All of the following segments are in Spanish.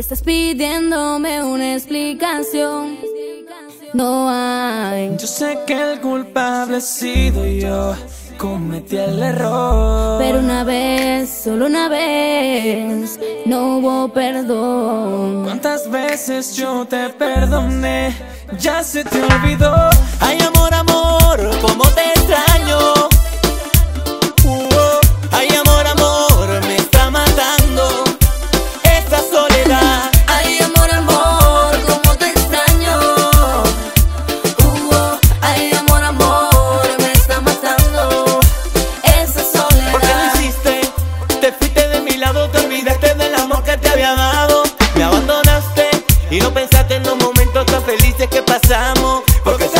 Estás pidiéndome una explicación. No hay. Yo sé que el culpable he sido yo. Cometí el error. Pero una vez, solo una vez, no hubo perdón. ¿Cuántas veces yo te perdoné? Ya se te olvidó. Ay, amor, amor, Porque saliste de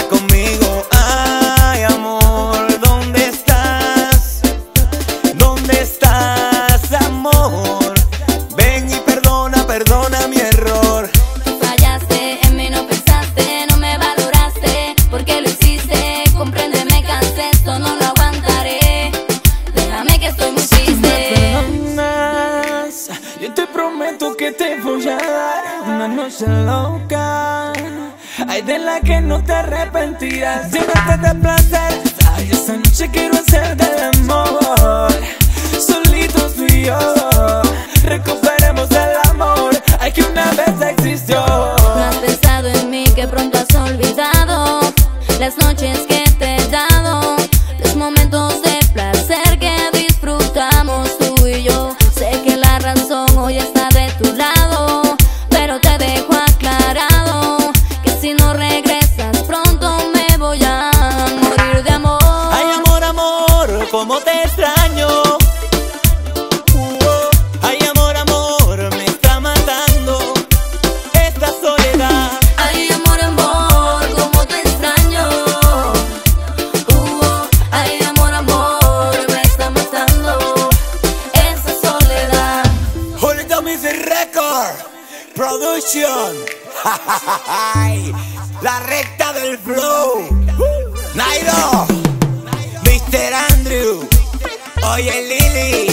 conmigo. Ay, amor, ¿dónde estás? ¿Dónde estás, amor? Ven y perdona, perdona mi error. Fallaste, en mí no pensaste, no me valoraste. Porque lo hiciste, compréndeme, cansé, esto no lo aguantaré. Déjame que estoy muy triste. yo te prometo que te voy a dar una noche loca Ay, de la que no te arrepentirás. Llénate de placer. Ay, esta noche quiero hacer del amor. Solitos tú y yo. Recuperemos el amor. Ay, que una vez existió. No has pensado en mí que pronto has olvidado. Las noches La recta del flow. Nairo. Mr. Andrew. Oye,